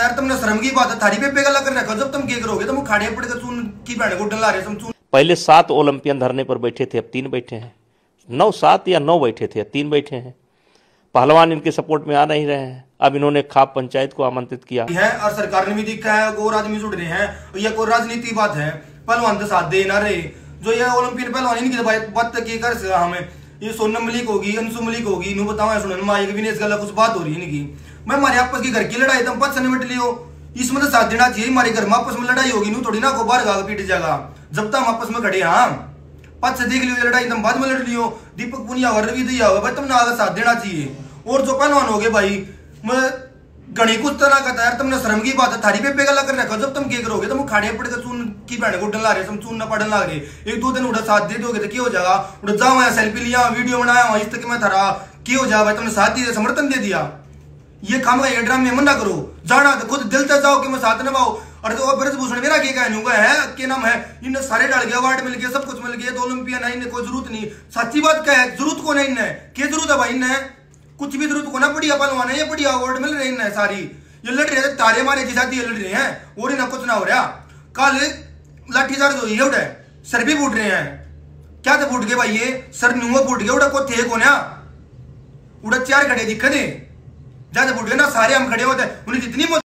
कहता यार तुमने शर्म की बात है थारी पे पे गला कर रखा जब तुम क्या करोगे तुम खाड़े पड़ कर चून की भैन को डला रहे तुम चून पहले सात ओलंपियन धरने पर बैठे थे अब तीन बैठे हैं। नौ सात या नौ बैठे थे तीन बैठे हैं। पहलवान इनके सपोर्ट में आ नहीं रहे हैं। अब इन्होंने खाप पंचायत को आमंत्रित किया। है और सरकार ने भी देखा है और आदमी जुड़ रहे हैं ये कोई राजनीति बात है पहलवान तो साथ दे ना रहे। जो ये ओलंपियन पहलवान इनकी तो बात बात की कर हमें। ये सोनम मलिक होगी अंशु मलिक होगी इन्हों बताओ सुन माइक इस गला कुछ बात हो रही है इनकी। मैं हमारे आपस की घर की लड़ाई तुम पद से निपट लियो। इसमें तो साथ देना चाहिए हमारे घर में आपस में लड़ाई होगी, नू थोड़ी ना को बाहर गा पीट जाएगा जब तक हम आपस में खड़े हाँ पद से देख लियो लड़ाई तुम बाद में लड़ लियो। दीपक पुनिया और रवि दिया होगा तुमने आगे साथ देना चाहिए और जो पहलवान हो गए भाई, मैं गणी कुछ तरह का यार तुमने शर्म की बात है, थारी पे गला कर रखा जब तुम क्या करोगे तुम खाड़े पड़ कर चून की बहन को डला रहे तुम चून न पड़न लग रहे। एक दो दिन उड़ा साथ दे दोगे तो क्या हो जाएगा उड़ा जाओ सेल्फी लिया, वीडियो बनाया, इस तक मैं थरा, क्या हो जाएगा तुमने साथ दिया समर्थन दे दिया। ये काम का ये ड्रामे मना करो। जाना तो खुद दिल तक जाओ कि मैं साथ निभाओ और तो ब्रजभूषण मेरा क्या कहने हुआ है? के नाम है? इन सारे डाल गया अवार्ड मिल गया सब कुछ मिल गया तो ओलंपियन है इन्हें कोई ज़रूरत नहीं। सच्ची बात क्या है? ज़रूरत को नहीं इन्हें? क्या ज़रूरत है भाई इन्हें? कुछ भी ज़रूरत को ना बढ़िया पहलवान है, ये बढ़िया अवार्ड मिल रहे हैं सारी। ये लड़ रहे तारे मारे जी साथी लड़ रहे हैं। और ना कुछ ना हो रहा। कल लाठीचार्ज हो ये उठे सर भी फूट रहे हैं। क्या तो फूट गए भाई ये? सर नुआ फूट गए उड़ा को थे को ना उड़ा चार खड़े दिक्कत है ज़्यादा बुढ़े ना सारे हम खड़े होते उन्हें जितनी